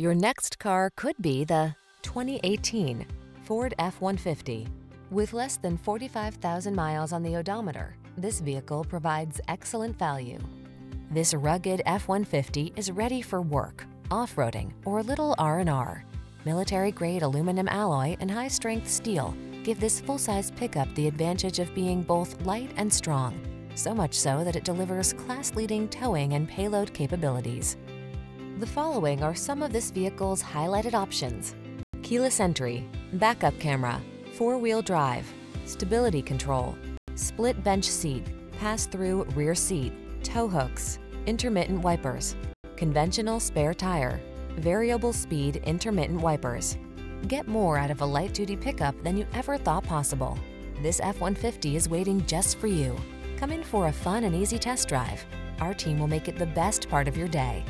Your next car could be the 2018 Ford F-150. With less than 45,000 miles on the odometer, this vehicle provides excellent value. This rugged F-150 is ready for work, off-roading, or little R&R. Military-grade aluminum alloy and high-strength steel give this full-size pickup the advantage of being both light and strong, so much so that it delivers class-leading towing and payload capabilities. The following are some of this vehicle's highlighted options. Keyless entry, backup camera, four-wheel drive, stability control, split bench seat, pass-through rear seat, tow hooks, intermittent wipers, conventional spare tire, variable speed intermittent wipers. Get more out of a light-duty pickup than you ever thought possible. This F-150 is waiting just for you. Come in for a fun and easy test drive. Our team will make it the best part of your day.